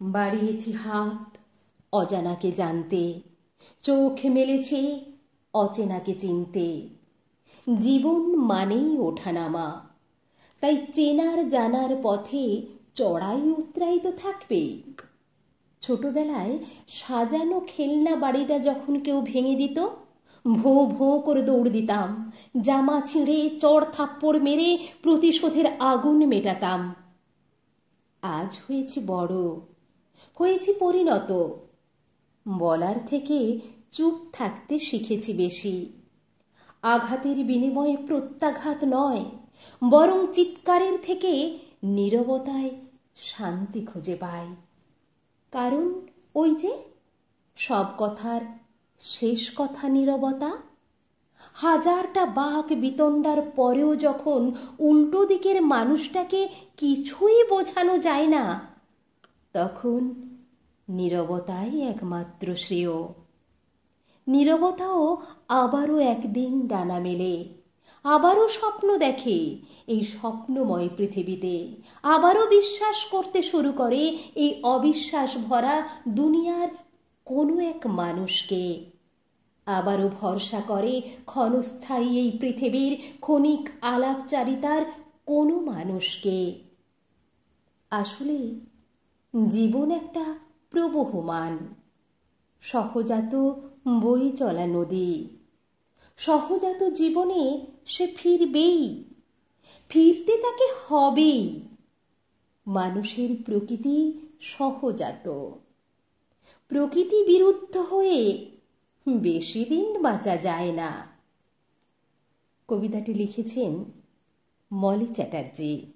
বাড়িয়েছি হাত অজানাকে জানতে, চোখ মেলেছে অচেনাকে চিনতে। জীবন মানেই ওঠানামা, তাই চেনার জানার পথে চড়াই উতরাই তো থাকবেই ছোটবেলায় সাজানো খেলনা বাড়িটা যখন কেউ ভেঙে দিত, ভোঁ ভোঁ করে দৌড় দিতাম, জামা ছিঁড়ে চড় থাপ্পড় মেরে প্রতিশোধের আগুন মেটাতাম। আজ হয়েছি বড় হয়েছি পরিণত। বলার থেকে চুপ থাকতে শিখেছি বেশি। আঘাতের বিনিময়ে প্রত্যাঘাত নয়, বরং চিৎকারের থেকে নীরবতায় শান্তি খুঁজে পাই। কারণ ওই যে সব কথার শেষ কথা নীরবতা, হাজারটা বাঘ বিতণ্ডার পরেও যখন উল্টো দিকের মানুষটাকে কিছুই বোঝানো যায় না তখন নীরবতাই একমাত্র শ্রেয়। নীরবতাও আবারও একদিন ডানা মেলে, আবারও স্বপ্ন দেখে এই স্বপ্নময় পৃথিবীতে, আবারও বিশ্বাস করতে শুরু করে এই অবিশ্বাস ভরা দুনিয়ার কোনো এক মানুষকে। আবারও ভরসা করে ক্ষণস্থায়ী এই পৃথিবীর ক্ষণিক আলাপচারিতার কোনো মানুষকে। আসলে জীবন একটা প্রবহমান। সহজাত বই চলা নদী। সহজাত জীবনে সে ফিরবেই। ফিরতে তাকে হবেই। মানুষের প্রকৃতি সহজাত। প্রকৃতি বিরুদ্ধ হয়ে বেশি দিন বাঁচা যায় না। কবিতাটি লিখেছেন মলি চ্যাটার্জি।